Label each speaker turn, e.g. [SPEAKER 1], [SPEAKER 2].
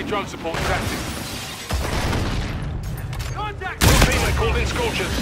[SPEAKER 1] Friendly drone support is active.
[SPEAKER 2] Contact!
[SPEAKER 1] Team teammate called in Scorchers.